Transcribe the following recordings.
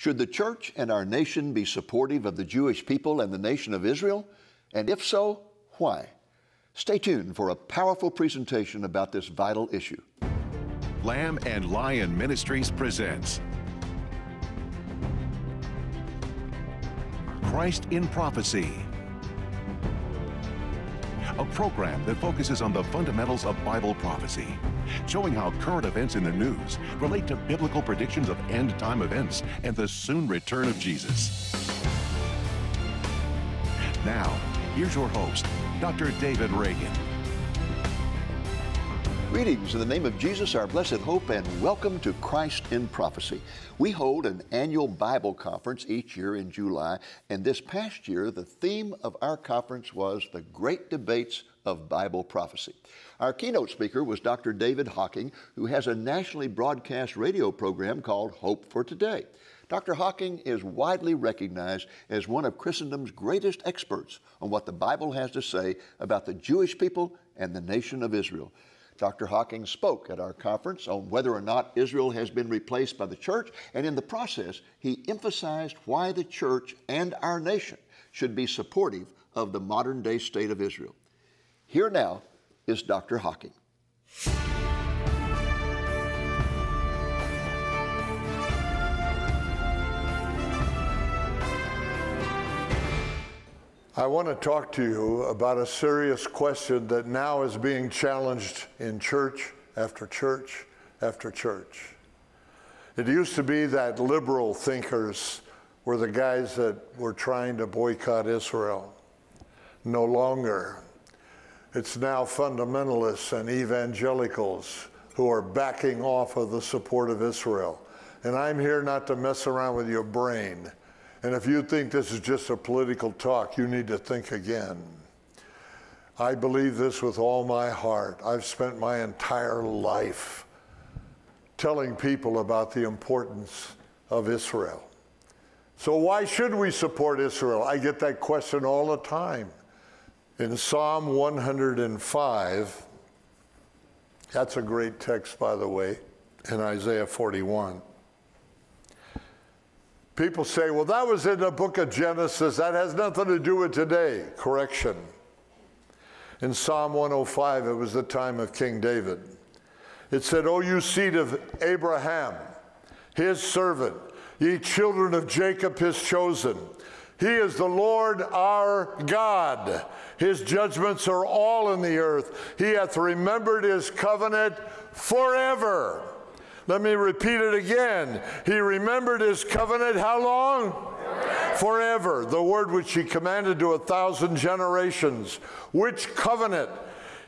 Should the church and our nation be supportive of the Jewish people and the nation of Israel? And if so, why? Stay tuned for a powerful presentation about this vital issue. Lamb and Lion Ministries presents Christ in Prophecy, a program that focuses on the fundamentals of Bible prophecy showing how current events in the news relate to biblical predictions of end time events and the soon return of Jesus. Now, here's your host, Dr. David Reagan. Greetings in the name of Jesus, our blessed hope, and welcome to Christ in Prophecy. We hold an annual Bible conference each year in July, and this past year, the theme of our conference was the great debates of Bible prophecy. Our keynote speaker was Dr. David Hocking, who has a nationally broadcast radio program called Hope for Today. Dr. Hocking is widely recognized as one of Christendom's greatest experts on what the Bible has to say about the Jewish people and the nation of Israel. Dr. Hocking spoke at our conference on whether or not Israel has been replaced by the church, and in the process, he emphasized why the church and our nation should be supportive of the modern day state of Israel. Here now is Dr. Hocking. I want to talk to you about a serious question that now is being challenged in church after church after church. It used to be that liberal thinkers were the guys that were trying to boycott Israel. No longer. It's now fundamentalists and evangelicals who are backing off of the support of Israel. And I'm here not to mess around with your brain. And if you think this is just a political talk, you need to think again. I believe this with all my heart. I've spent my entire life telling people about the importance of Israel. So, why should we support Israel? I get that question all the time. In Psalm 105, that's a great text, by the way, in Isaiah 41. People say, well, that was in the book of Genesis. That has nothing to do with today. Correction. In Psalm 105, it was the time of King David. It said, O you seed of Abraham, his servant, ye children of Jacob, his chosen. He is the Lord our God. His judgments are all in the earth. He hath remembered his covenant forever. Let me repeat it again. He remembered his covenant how long? Forever. The word which he commanded to a thousand generations. Which covenant?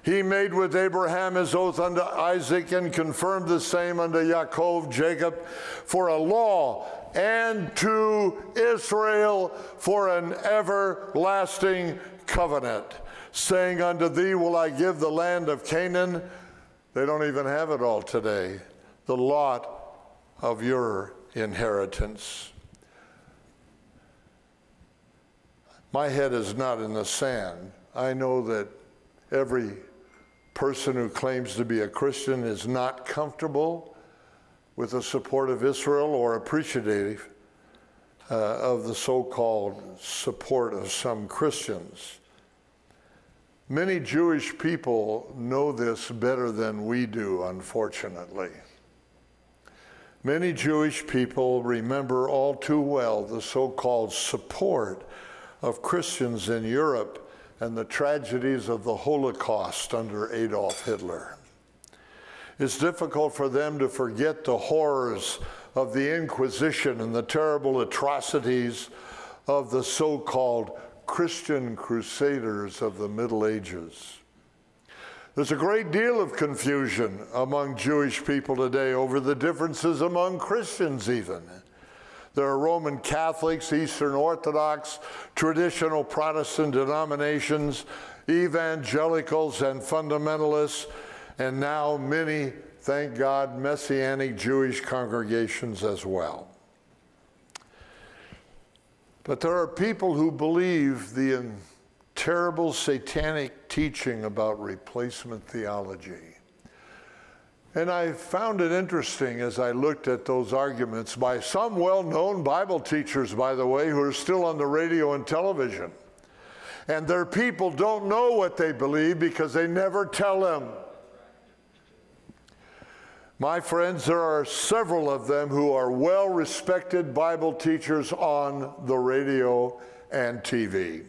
He made with Abraham his oath unto Isaac and confirmed the same unto Jacob, Jacob, for a law, and to Israel for an everlasting covenant, saying, Unto thee will I give the land of Canaan. They don't even have it all today the lot of your inheritance. My head is not in the sand. I know that every person who claims to be a Christian is not comfortable with the support of Israel or appreciative uh, of the so called support of some Christians. Many Jewish people know this better than we do, unfortunately. Many Jewish people remember all too well the so called support of Christians in Europe and the tragedies of the Holocaust under Adolf Hitler. It's difficult for them to forget the horrors of the Inquisition and the terrible atrocities of the so called Christian crusaders of the Middle Ages. There's a great deal of confusion among Jewish people today over the differences among Christians, even. There are Roman Catholics, Eastern Orthodox, traditional Protestant denominations, evangelicals, and fundamentalists, and now many, thank God, Messianic Jewish congregations as well. But there are people who believe the terrible satanic teaching about replacement theology. And I found it interesting as I looked at those arguments by some well known Bible teachers, by the way, who are still on the radio and television. And their people don't know what they believe because they never tell them. My friends, there are several of them who are well respected Bible teachers on the radio and TV.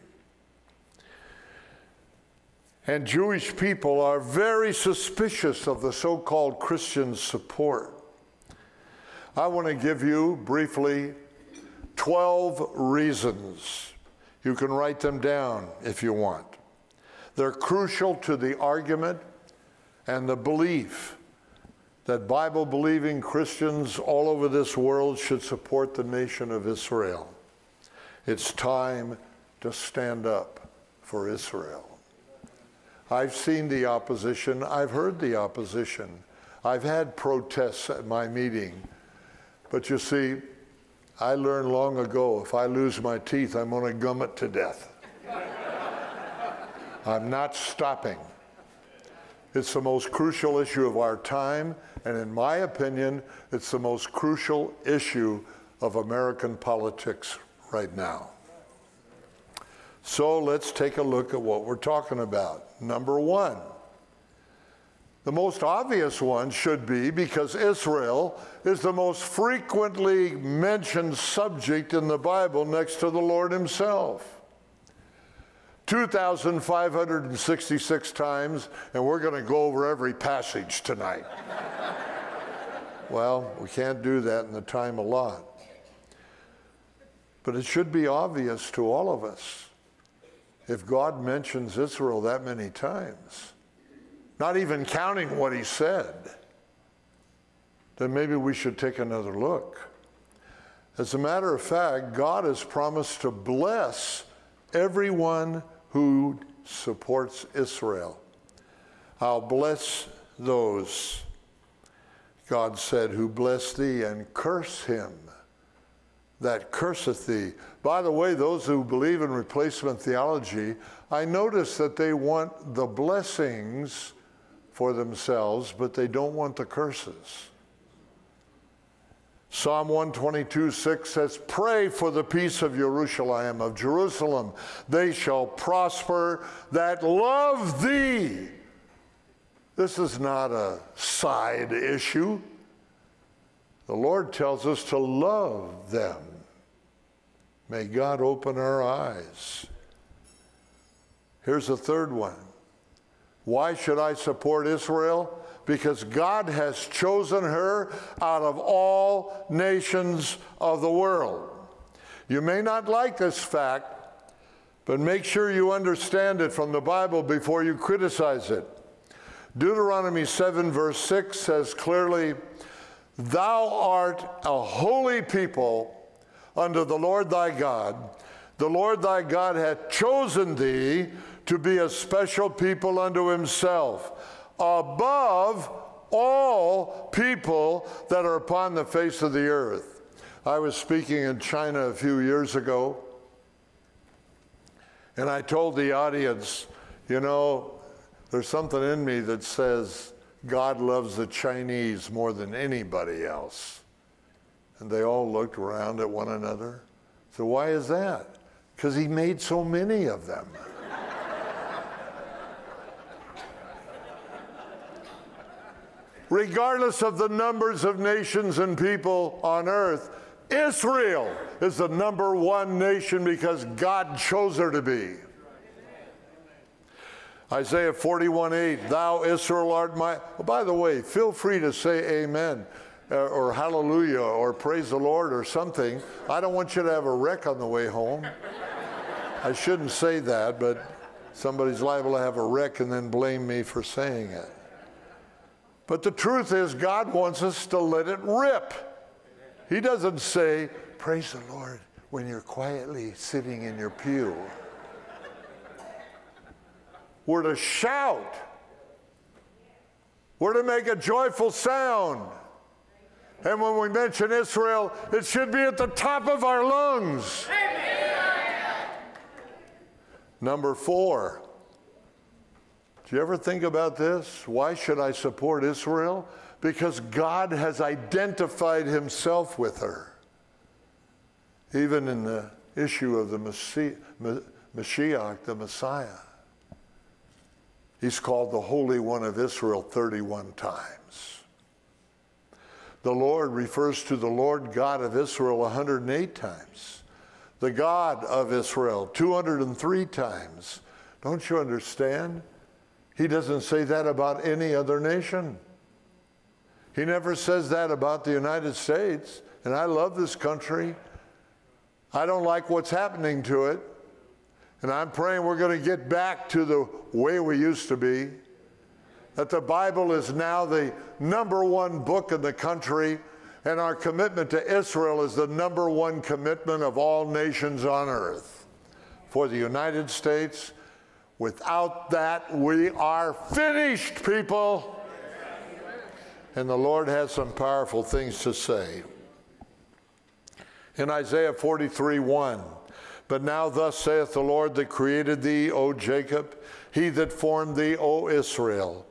And Jewish people are very suspicious of the so called Christian support. I want to give you briefly 12 reasons. You can write them down if you want. They're crucial to the argument and the belief that Bible believing Christians all over this world should support the nation of Israel. It's time to stand up for Israel. I've seen the opposition, I've heard the opposition, I've had protests at my meeting. But you see, I learned long ago if I lose my teeth, I'm going to gum it to death. I'm not stopping. It's the most crucial issue of our time, and in my opinion, it's the most crucial issue of American politics right now. So let's take a look at what we're talking about. Number one, the most obvious one should be because Israel is the most frequently mentioned subject in the Bible next to the Lord Himself. 2,566 times, and we're going to go over every passage tonight. well, we can't do that in the time allotted. But it should be obvious to all of us if God mentions Israel that many times, not even counting what he said, then maybe we should take another look. As a matter of fact, God has promised to bless everyone who supports Israel. I'll bless those, God said, who bless thee and curse him that curseth thee. By the way, those who believe in replacement theology, I notice that they want the blessings for themselves, but they don't want the curses. Psalm 122 6 says, Pray for the peace of Jerusalem, of Jerusalem. They shall prosper that love thee. This is not a side issue. The Lord tells us to love them. May God open our eyes. Here's a third one. Why should I support Israel? Because God has chosen her out of all nations of the world. You may not like this fact, but make sure you understand it from the Bible before you criticize it. Deuteronomy 7, verse 6 says clearly, Thou art a holy people unto the Lord thy God. The Lord thy God hath chosen thee to be a special people unto himself, above all people that are upon the face of the earth. I was speaking in China a few years ago, and I told the audience, you know, there's something in me that says God loves the Chinese more than anybody else. And they all looked around at one another. So, why is that? Because he made so many of them. Regardless of the numbers of nations and people on earth, Israel is the number one nation because God chose her to be. Isaiah 41 8, Thou Israel art my. Oh, by the way, feel free to say amen Uh, or hallelujah or praise the Lord or something. I don't want you to have a wreck on the way home. I shouldn't say that, but somebody's liable to have a wreck and then blame me for saying it. But the truth is, God wants us to let it rip. He doesn't say, Praise the Lord when you're quietly sitting in your pew. We're to shout. We're to make a joyful sound. And when we mention Israel, it should be at the top of our lungs. Amen. Number four. Do you ever think about this? Why should I support Israel? because God has identified himself with her. Even in the issue of the Mashiach, the Messiah, he's called the Holy One of Israel 31 times. The Lord refers to the Lord God of Israel 108 times. The God of Israel 203 times. Don't you understand? He doesn't say that about any other nation. He never says that about the United States. And I love this country. I don't like what's happening to it. And I'm praying we're going to get back to the way we used to be. That the Bible is now the number one book in the country, and our commitment to Israel is the number one commitment of all nations on earth. For the United States, without that, we are finished, people. And the Lord has some powerful things to say. In Isaiah 43 1, but now thus saith the Lord that created thee, O Jacob, he that formed thee, O Israel.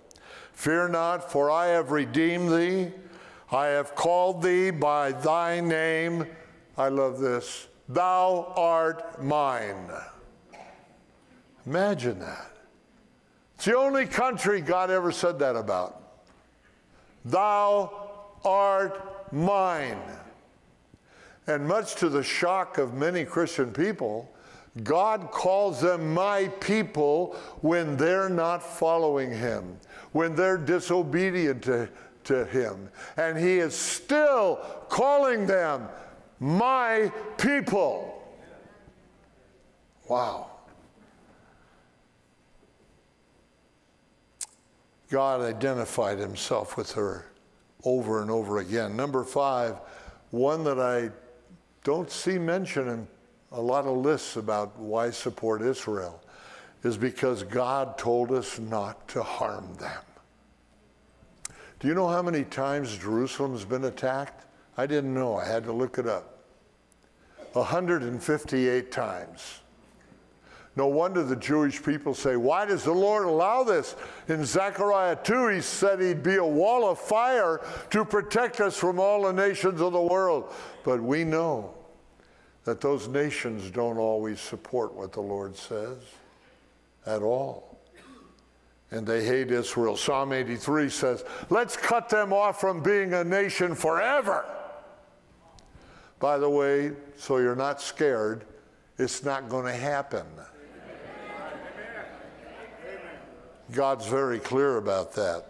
Fear not, for I have redeemed thee. I have called thee by thy name. I love this. Thou art mine. Imagine that. It's the only country God ever said that about. Thou art mine. And much to the shock of many Christian people, God calls them my people when they're not following Him, when they're disobedient to, to Him. And He is still calling them my people. Wow. God identified himself with her over and over again. Number five, one that I don't see mentioned in a lot of lists about why support Israel is because God told us not to harm them. Do you know how many times Jerusalem's been attacked? I didn't know. I had to look it up. 158 times. No wonder the Jewish people say, Why does the Lord allow this? In Zechariah 2, he said he'd be a wall of fire to protect us from all the nations of the world. But we know that those nations don't always support what the Lord says at all. And they hate Israel. Psalm 83 says, Let's cut them off from being a nation forever. By the way, so you're not scared, it's not going to happen. God's very clear about that.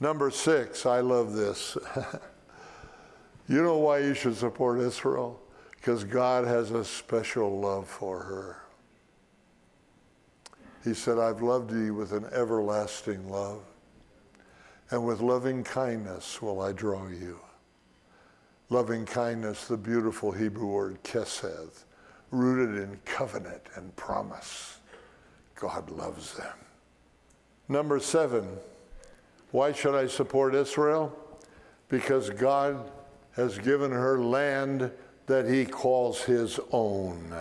Number six, I love this. you know why you should support Israel? Because God has a special love for her. He said, I've loved thee with an everlasting love, and with loving kindness will I draw you. Loving kindness, the beautiful Hebrew word kesed, rooted in covenant and promise. God loves them. Number seven, why should I support Israel? Because God has given her land that he calls his own.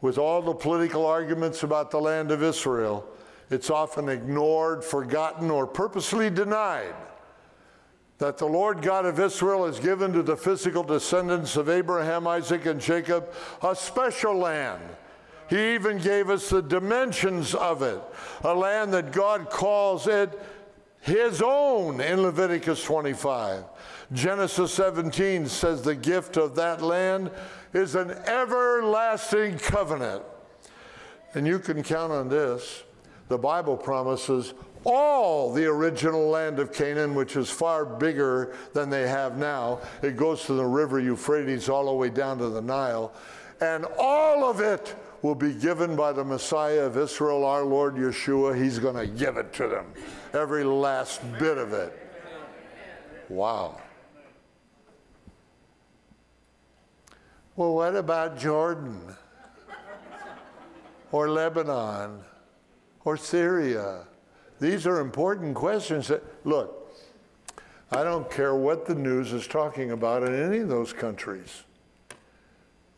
With all the political arguments about the land of Israel, it's often ignored, forgotten, or purposely denied that the Lord God of Israel has given to the physical descendants of Abraham, Isaac, and Jacob a special land he even gave us the dimensions of it, a land that God calls it his own in Leviticus 25. Genesis 17 says the gift of that land is an everlasting covenant. And you can count on this. The Bible promises all the original land of Canaan, which is far bigger than they have now. It goes to the river Euphrates all the way down to the Nile. And all of it will be given by the Messiah of Israel, our Lord Yeshua. He's going to give it to them, every last bit of it. Wow. Well, what about Jordan? Or Lebanon? Or Syria? These are important questions that, look, I don't care what the news is talking about in any of those countries.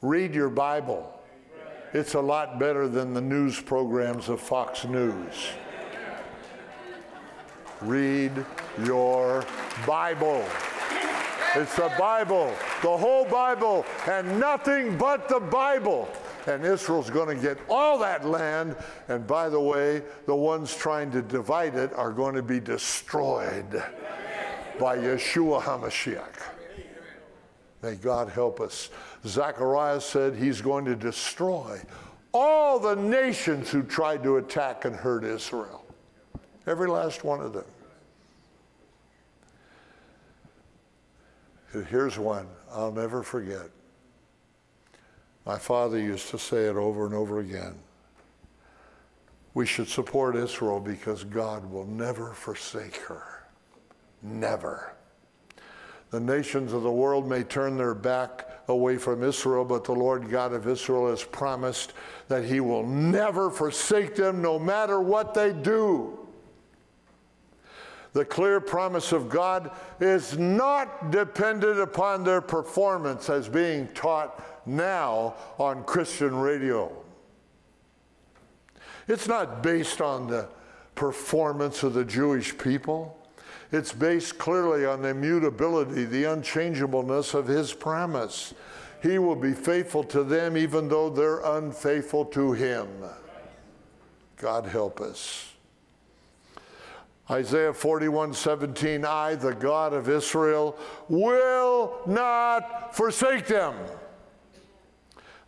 Read your Bible. It's a lot better than the news programs of Fox News. read your Bible. It's the Bible, the whole Bible, and nothing but the Bible. And Israel's going to get all that land. And by the way, the ones trying to divide it are going to be destroyed by Yeshua HaMashiach. May God help us. Zechariah said he's going to destroy all the nations who tried to attack and hurt Israel. Every last one of them. Here's one I'll never forget. My father used to say it over and over again. We should support Israel because God will never forsake her. Never. The nations of the world may turn their back away from Israel, but the Lord God of Israel has promised that he will never forsake them no matter what they do. The clear promise of God is not dependent upon their performance as being taught now on Christian radio. It's not based on the performance of the Jewish people. It's based clearly on the immutability, the unchangeableness of his promise. He will be faithful to them even though they're unfaithful to him. God help us. Isaiah 41 17, I, the God of Israel, will not forsake them.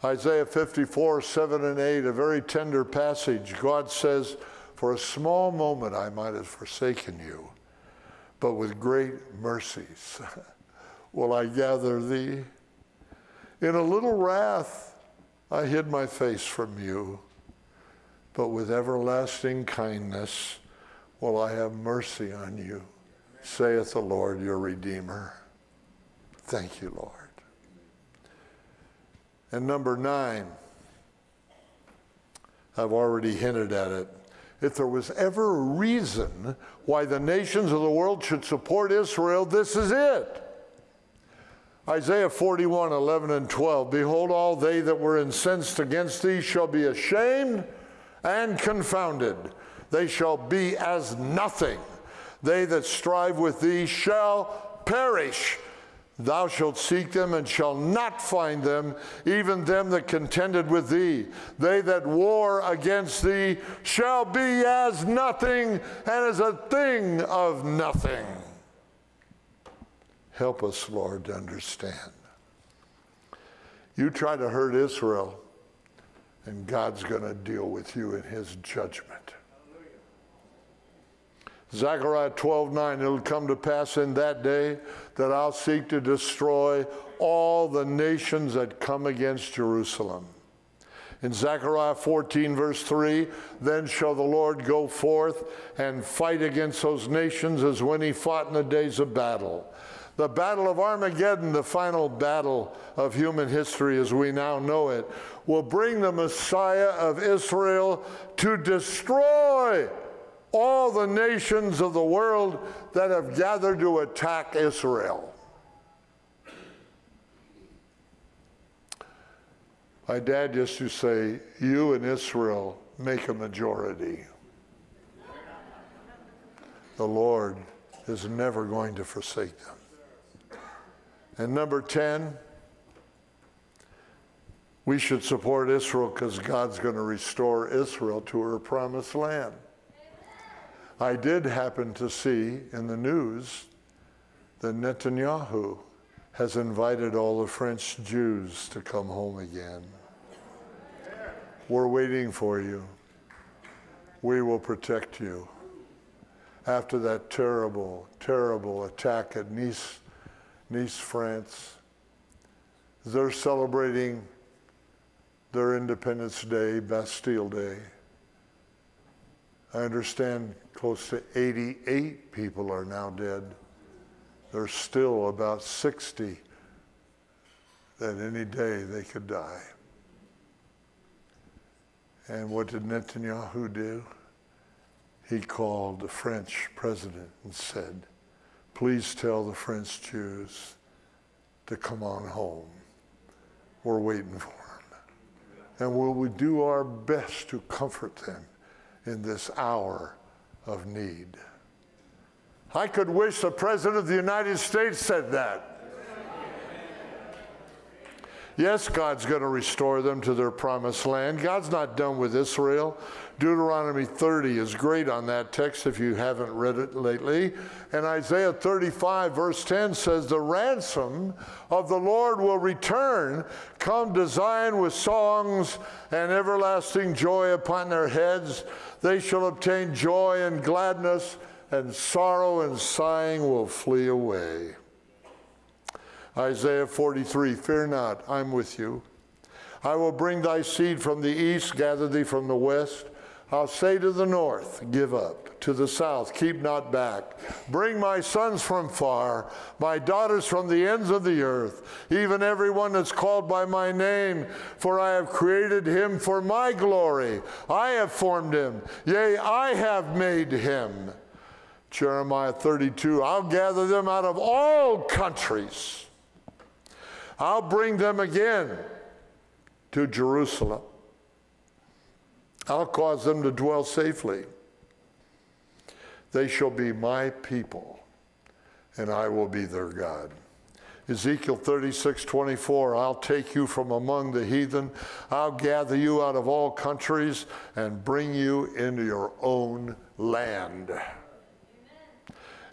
Isaiah 54 7 and 8, a very tender passage. God says, For a small moment I might have forsaken you, but with great mercies will I gather thee. In a little wrath I hid my face from you, but with everlasting kindness will I have mercy on you, saith the Lord your Redeemer. Thank you, Lord. And number nine, I've already hinted at it. If there was ever a reason why the nations of the world should support Israel, this is it. Isaiah 41, 11 and 12. Behold, all they that were incensed against thee shall be ashamed and confounded they shall be as nothing. They that strive with thee shall perish. Thou shalt seek them and shall not find them, even them that contended with thee. They that war against thee shall be as nothing and as a thing of nothing. Help us, Lord, to understand. You try to hurt Israel, and God's going to deal with you in his judgment. Zechariah 12 9, it'll come to pass in that day that I'll seek to destroy all the nations that come against Jerusalem. In Zechariah 14, verse 3, then shall the Lord go forth and fight against those nations as when he fought in the days of battle. The Battle of Armageddon, the final battle of human history as we now know it, will bring the Messiah of Israel to destroy all the nations of the world that have gathered to attack Israel. My dad used to say, You and Israel make a majority. The Lord is never going to forsake them. And number 10, we should support Israel because God's going to restore Israel to her promised land. I did happen to see in the news that Netanyahu has invited all the French Jews to come home again. We're waiting for you. We will protect you. After that terrible, terrible attack at Nice, Nice, France, they're celebrating their Independence Day, Bastille Day. I understand close to 88 people are now dead. There's still about 60 that any day they could die. And what did Netanyahu do? He called the French president and said, Please tell the French Jews to come on home. We're waiting for them. And will we do our best to comfort them in this hour of need. I could wish the President of the United States said that. Yes, God's going to restore them to their promised land. God's not done with Israel. Deuteronomy 30 is great on that text if you haven't read it lately. And Isaiah 35, verse 10 says, The ransom of the Lord will return, come to Zion with songs and everlasting joy upon their heads. They shall obtain joy and gladness, and sorrow and sighing will flee away. Isaiah 43 Fear not, I'm with you. I will bring thy seed from the east, gather thee from the west. I'll say to the north, Give up. To the south, keep not back. Bring my sons from far, my daughters from the ends of the earth, even everyone that's called by my name, for I have created him for my glory. I have formed him. Yea, I have made him. Jeremiah 32 I'll gather them out of all countries. I'll bring them again to Jerusalem. I'll cause them to dwell safely. They shall be my people, and I will be their God. Ezekiel 36, 24, I'll take you from among the heathen. I'll gather you out of all countries and bring you into your own land.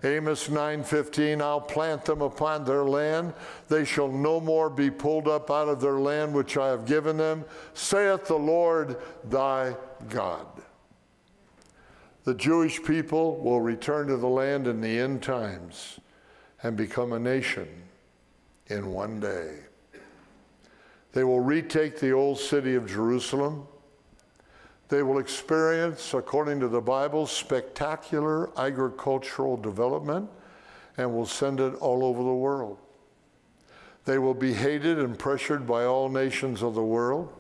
Amos 9:15 I'll plant them upon their land. They shall no more be pulled up out of their land which I have given them saith the Lord thy God. The Jewish people will return to the land in the end times and become a nation in one day. They will retake the old city of Jerusalem they will experience, according to the Bible, spectacular agricultural development and will send it all over the world. They will be hated and pressured by all nations of the world.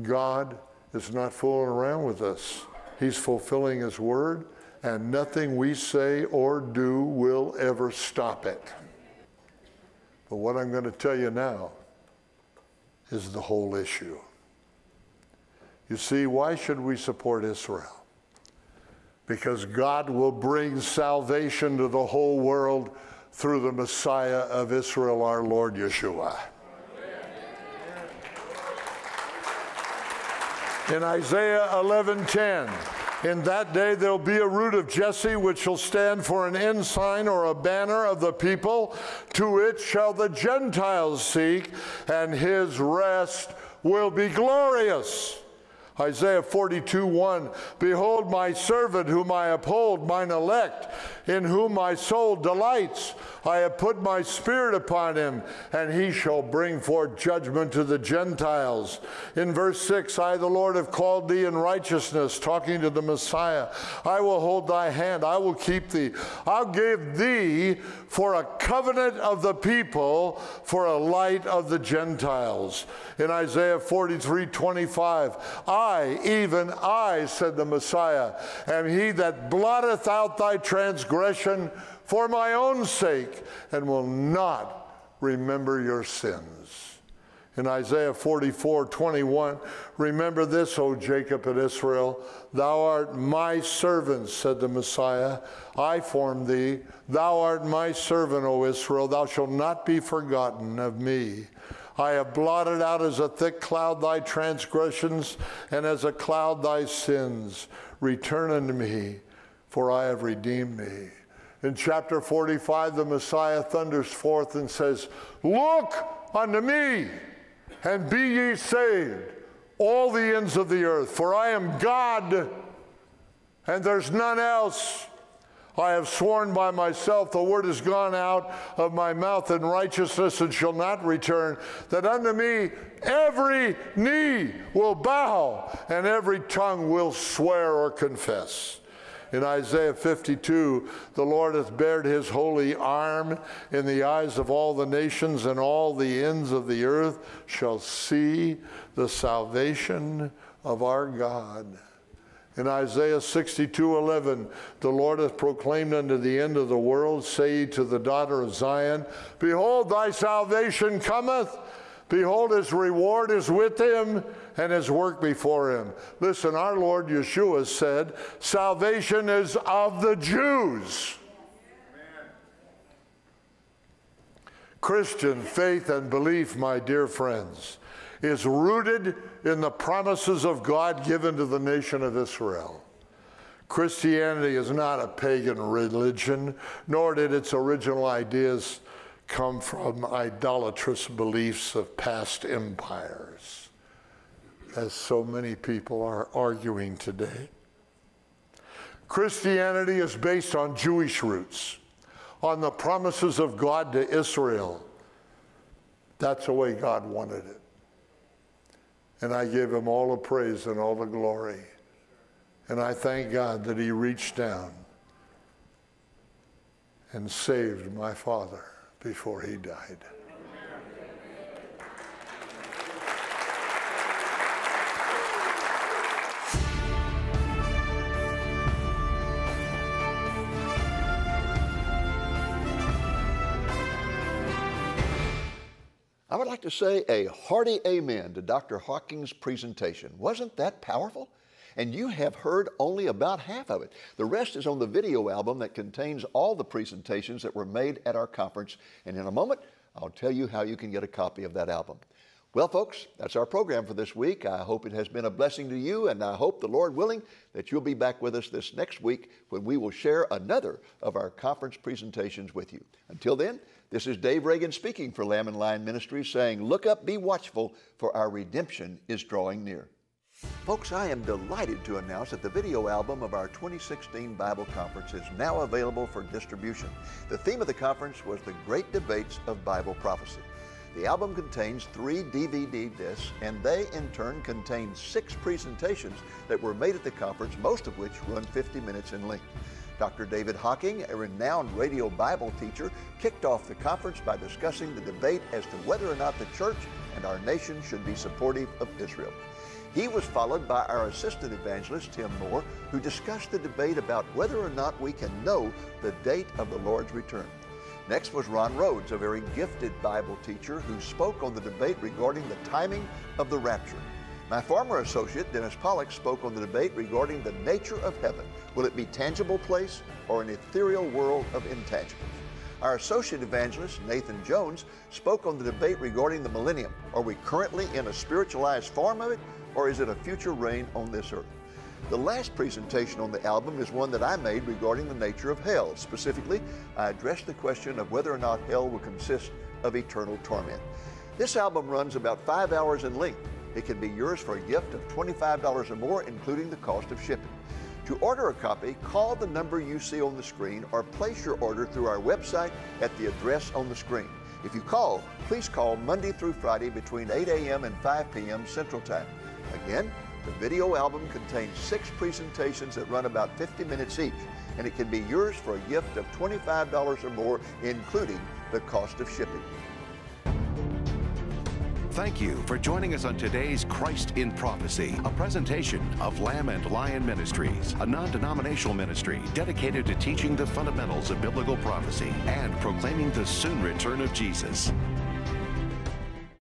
God is not fooling around with us. He's fulfilling His word, and nothing we say or do will ever stop it. But what I'm going to tell you now is the whole issue. You see, why should we support Israel? Because God will bring salvation to the whole world through the Messiah of Israel, our Lord Yeshua. In Isaiah 11:10, in that day there'll be a root of Jesse which shall stand for an ensign or a banner of the people. To it shall the Gentiles seek, and his rest will be glorious. Isaiah 42 1 Behold, my servant whom I uphold, mine elect, in whom my soul delights. I have put my spirit upon him, and he shall bring forth judgment to the Gentiles. In verse 6, I, the Lord, have called thee in righteousness, talking to the Messiah. I will hold thy hand, I will keep thee. I'll give thee for a covenant of the people, for a light of the Gentiles. In Isaiah 43 25, I, even I, said the Messiah, am he that blotteth out thy transgression for my own sake and will not remember your sins. In Isaiah 44 21, remember this, O Jacob and Israel. Thou art my servant, said the Messiah. I formed thee. Thou art my servant, O Israel. Thou shalt not be forgotten of me. I have blotted out as a thick cloud thy transgressions, and as a cloud thy sins. Return unto me, for I have redeemed me. In chapter 45, the Messiah thunders forth and says, Look unto me, and be ye saved, all the ends of the earth, for I am God, and there's none else. I have sworn by myself, the word has gone out of my mouth in righteousness and shall not return, that unto me every knee will bow and every tongue will swear or confess. In Isaiah 52, the Lord hath bared his holy arm in the eyes of all the nations, and all the ends of the earth shall see the salvation of our God. In Isaiah 62 11, the Lord hath proclaimed unto the end of the world, say to the daughter of Zion, Behold, thy salvation cometh. Behold, his reward is with him and his work before him. Listen, our Lord Yeshua said, Salvation is of the Jews. Christian faith and belief, my dear friends, is rooted in the promises of God given to the nation of Israel. Christianity is not a pagan religion, nor did its original ideas come from idolatrous beliefs of past empires, as so many people are arguing today. Christianity is based on Jewish roots, on the promises of God to Israel. That's the way God wanted it. And I give him all the praise and all the glory. And I thank God that he reached down and saved my father before he died. I would like to say a hearty amen to Dr. Hocking's presentation. Wasn't that powerful? And you have heard only about half of it. The rest is on the video album that contains all the presentations that were made at our conference. And in a moment, I'll tell you how you can get a copy of that album. Well, folks, that's our program for this week. I hope it has been a blessing to you, and I hope, the Lord willing, that you'll be back with us this next week when we will share another of our conference presentations with you. Until then, this is Dave Reagan speaking for Lamb and Lion Ministries saying, Look up, be watchful, for our redemption is drawing near. Folks, I am delighted to announce that the video album of our 2016 Bible Conference is now available for distribution. The theme of the conference was the Great Debates of Bible Prophecy. The album contains three DVD discs, and they in turn contain six presentations that were made at the conference, most of which run 50 minutes in length. Dr. David Hocking, a renowned radio Bible teacher, kicked off the conference by discussing the debate as to whether or not the church and our nation should be supportive of Israel. He was followed by our assistant evangelist, Tim Moore, who discussed the debate about whether or not we can know the date of the Lord's return. Next was Ron Rhodes, a very gifted Bible teacher who spoke on the debate regarding the timing of the rapture. My former associate, Dennis Pollock, spoke on the debate regarding the nature of heaven. Will it be tangible place or an ethereal world of intangibles? Our associate evangelist, Nathan Jones, spoke on the debate regarding the millennium. Are we currently in a spiritualized form of it, or is it a future reign on this earth? The last presentation on the album is one that I made regarding the nature of hell. Specifically, I addressed the question of whether or not hell will consist of eternal torment. This album runs about five hours in length. It can be yours for a gift of $25 or more, including the cost of shipping. To order a copy, call the number you see on the screen or place your order through our website at the address on the screen. If you call, please call Monday through Friday between 8 a.m. and 5 p.m. Central Time. Again, the video album contains six presentations that run about 50 minutes each, and it can be yours for a gift of $25 or more, including the cost of shipping. Thank you for joining us on today's Christ in Prophecy, a presentation of Lamb and Lion Ministries, a non denominational ministry dedicated to teaching the fundamentals of biblical prophecy and proclaiming the soon return of Jesus.